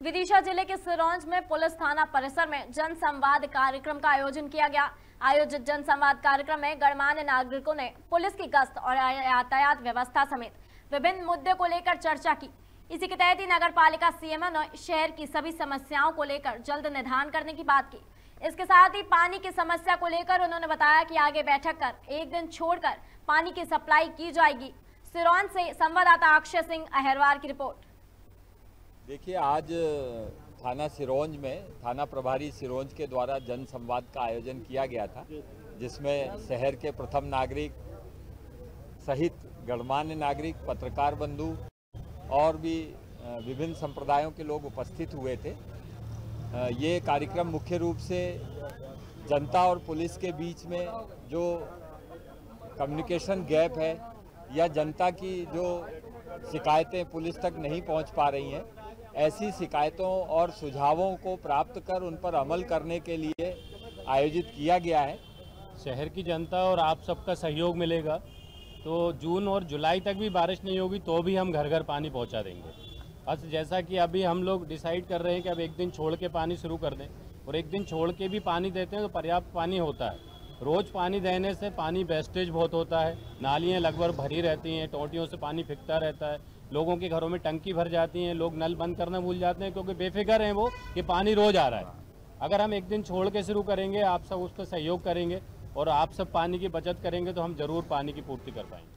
विदिशा ज़िले के सिरोंज में पुलिस थाना परिसर में जन संवाद कार्यक्रम का आयोजन किया गया। आयोजित जन संवाद कार्यक्रम में गणमान्य नागरिकों ने पुलिस की गश्त और यातायात व्यवस्था समेत विभिन्न मुद्दे को लेकर चर्चा की। इसी के तहत ही नगर पालिका सीएमओ ने शहर की सभी समस्याओं को लेकर जल्द निधान करने की बात की। इसके साथ ही पानी की समस्या को लेकर उन्होंने बताया कि आगे बैठक कर एक दिन छोड़कर पानी की सप्लाई की जाएगी। सिरोंज से संवाददाता अक्षय सिंह अहरवार की रिपोर्ट। देखिए, आज थाना सिरोंज में, थाना प्रभारी सिरोंज के द्वारा जन संवाद का आयोजन किया गया था, जिसमें शहर के प्रथम नागरिक सहित गणमान्य नागरिक, पत्रकार बंधु और भी विभिन्न संप्रदायों के लोग उपस्थित हुए थे। ये कार्यक्रम मुख्य रूप से जनता और पुलिस के बीच में जो कम्युनिकेशन गैप है या जनता की जो शिकायतें पुलिस तक नहीं पहुँच पा रही हैं ऐसी शिकायतों और सुझावों को प्राप्त कर उन पर अमल करने के लिए आयोजित किया गया है। शहर की जनता और आप सबका सहयोग मिलेगा। तो जून और जुलाई तक भी बारिश नहीं होगी तो भी हम घर घर पानी पहुँचा देंगे। बस जैसा कि अभी हम लोग डिसाइड कर रहे हैं कि अब एक दिन छोड़ के पानी शुरू कर दें और एक दिन छोड़ के भी पानी देते हैं तो पर्याप्त पानी होता है। रोज़ पानी देने से पानी वेस्टेज बहुत होता है। नालियाँ लगभग भरी रहती हैं, टोटियों से पानी फिकता रहता है। लोगों के घरों में टंकी भर जाती हैं, लोग नल बंद करना भूल जाते हैं क्योंकि बेफिक्र हैं वो कि पानी रोज़ आ रहा है। अगर हम एक दिन छोड़ के शुरू करेंगे, आप सब उसका सहयोग करेंगे और आप सब पानी की बचत करेंगे तो हम ज़रूर पानी की पूर्ति कर पाएँगे।